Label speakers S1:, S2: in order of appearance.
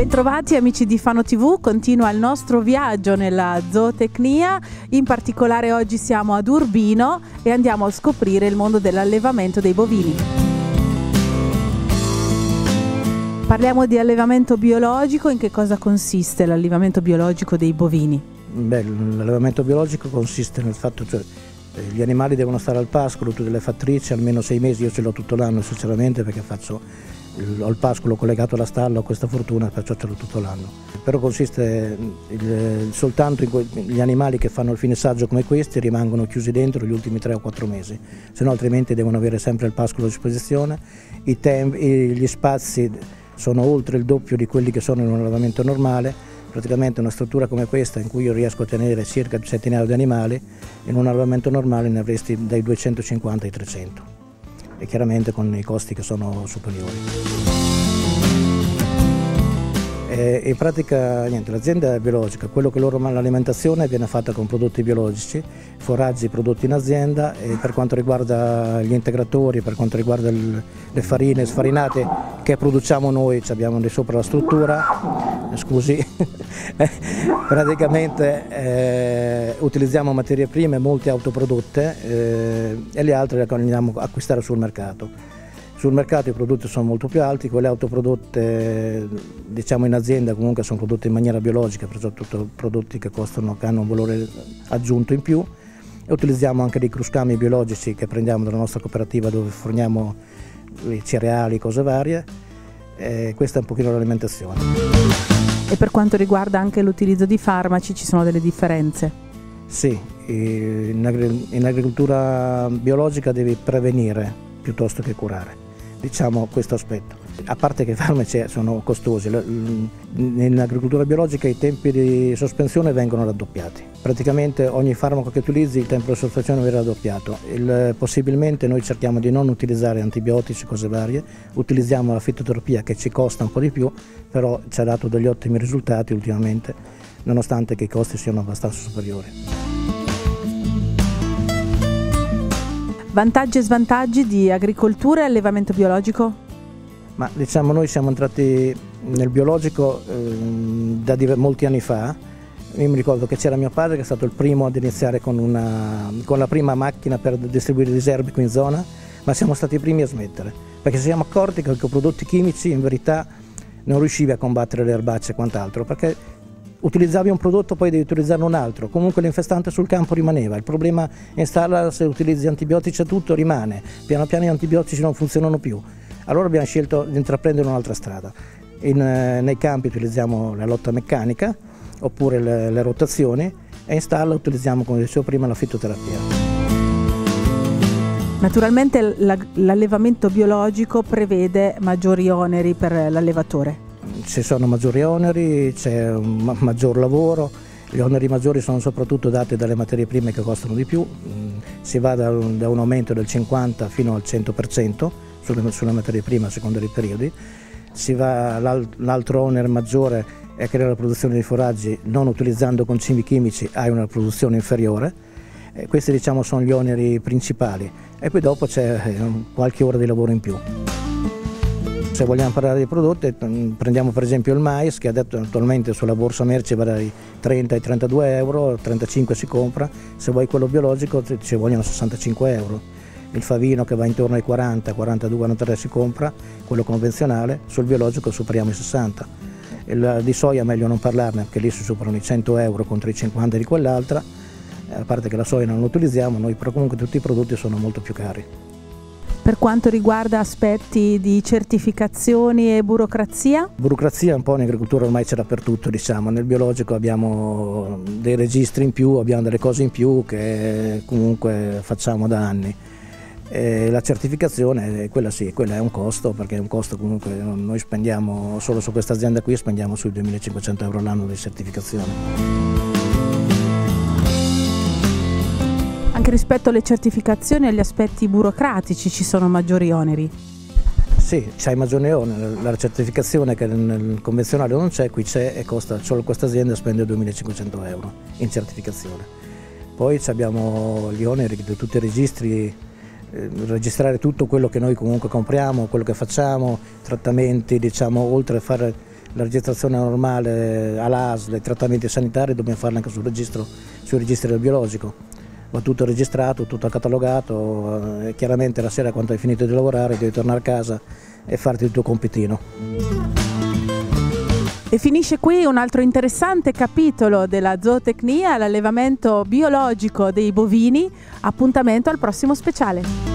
S1: Bentrovati amici di Fano TV, continua il nostro viaggio nella zootecnia, in particolare oggi siamo ad Urbino e andiamo a scoprire il mondo dell'allevamento dei bovini. Parliamo di allevamento biologico, in che cosa consiste l'allevamento biologico dei bovini?
S2: L'allevamento biologico consiste nel fatto che cioè, gli animali devono stare al pascolo, tutte le fattrici, almeno sei mesi, io ce l'ho tutto l'anno sinceramente perché faccio ho il pascolo collegato alla stalla, ho questa fortuna, perciò ce l'ho tutto l'anno. Però consiste il, soltanto in gli animali che fanno il finissaggio come questi rimangono chiusi dentro gli ultimi 3 o 4 mesi, se no altrimenti devono avere sempre il pascolo a disposizione, gli spazi sono oltre il doppio di quelli che sono in un allevamento normale, praticamente una struttura come questa in cui io riesco a tenere circa un centinaio di animali, in un allevamento normale ne avresti dai 250 ai 300 e chiaramente con i costi che sono superiori. Eh, in pratica l'azienda è biologica, quello che loro l'alimentazione viene fatta con prodotti biologici, foraggi prodotti in azienda e per quanto riguarda gli integratori, per quanto riguarda il, le farine sfarinate che produciamo noi, abbiamo di sopra la struttura, scusi, praticamente eh, utilizziamo materie prime molte autoprodotte eh, e le altre le andiamo a acquistare sul mercato. Sul mercato i prodotti sono molto più alti, quelle autoprodotte diciamo in azienda comunque sono prodotte in maniera biologica, perciò tutti prodotti che costano, che hanno un valore aggiunto in più e utilizziamo anche dei cruscami biologici che prendiamo dalla nostra cooperativa dove forniamo i cereali, cose varie e questa è un pochino l'alimentazione.
S1: E per quanto riguarda anche l'utilizzo di farmaci ci sono delle differenze?
S2: Sì, in agricoltura biologica devi prevenire piuttosto che curare diciamo, questo aspetto. A parte che i farmaci sono costosi, nell'agricoltura biologica i tempi di sospensione vengono raddoppiati. Praticamente ogni farmaco che utilizzi il tempo di sospensione viene raddoppiato. Il, possibilmente noi cerchiamo di non utilizzare antibiotici, cose varie, utilizziamo la fitoterapia che ci costa un po' di più, però ci ha dato degli ottimi risultati ultimamente, nonostante che i costi siano abbastanza superiori.
S1: Vantaggi e svantaggi di agricoltura e allevamento biologico?
S2: Ma diciamo noi siamo entrati nel biologico eh, da molti anni fa. Io mi ricordo che c'era mio padre che è stato il primo ad iniziare con, una, con la prima macchina per distribuire riserve qui in zona, ma siamo stati i primi a smettere, perché ci siamo accorti che con prodotti chimici in verità non riuscivi a combattere le erbacce e quant'altro, perché utilizzavi un prodotto poi devi utilizzarne un altro, comunque l'infestante sul campo rimaneva, il problema in stalla se utilizzi antibiotici tutto rimane, piano piano gli antibiotici non funzionano più, allora abbiamo scelto di intraprendere un'altra strada, in, eh, nei campi utilizziamo la lotta meccanica oppure le, le rotazioni e in stalla utilizziamo come dicevo prima la fitoterapia.
S1: Naturalmente l'allevamento biologico prevede maggiori oneri per l'allevatore
S2: ci sono maggiori oneri, c'è un maggior lavoro, gli oneri maggiori sono soprattutto dati dalle materie prime che costano di più, mm, si va da un, da un aumento del 50 fino al 100% sulle, sulle materie prime a seconda dei periodi, l'altro onere maggiore è che nella produzione dei foraggi non utilizzando concimi chimici hai una produzione inferiore, e questi diciamo sono gli oneri principali. E poi dopo c'è eh, qualche ora di lavoro in più. Se vogliamo parlare di prodotti, mm, prendiamo per esempio il mais che attualmente sulla borsa merci va dai 30 ai 32 euro, 35 si compra, se vuoi quello biologico ci vogliono 65 euro. Il favino che va intorno ai 40, 42, 43 si compra, quello convenzionale, sul biologico superiamo i 60. Il di soia meglio non parlarne perché lì si superano i 100 euro contro i 50 di quell'altra, a parte che la soia non la utilizziamo, noi comunque tutti i prodotti sono molto più cari.
S1: Per quanto riguarda aspetti di certificazioni e burocrazia?
S2: Burocrazia un po' in agricoltura ormai c'è dappertutto, diciamo. nel biologico abbiamo dei registri in più, abbiamo delle cose in più che comunque facciamo da anni. E la certificazione, quella sì, quella è un costo, perché è un costo comunque, noi spendiamo, solo su questa azienda qui spendiamo sui 2500 euro l'anno di certificazione.
S1: Anche rispetto alle certificazioni e agli aspetti burocratici ci sono maggiori oneri?
S2: Sì, c'è maggiore oneri, la certificazione che nel convenzionale non c'è, qui c'è e costa, solo questa azienda spende 2.500 euro in certificazione. Poi abbiamo gli oneri di tutti i registri, eh, registrare tutto quello che noi comunque compriamo, quello che facciamo, trattamenti, diciamo, oltre a fare la registrazione normale all'ASL, i trattamenti sanitari dobbiamo farli anche sul registro, sui registri del biologico. Va tutto registrato, tutto catalogato e chiaramente la sera quando hai finito di lavorare devi tornare a casa e farti il tuo compitino.
S1: E finisce qui un altro interessante capitolo della zootecnia, l'allevamento biologico dei bovini. Appuntamento al prossimo speciale.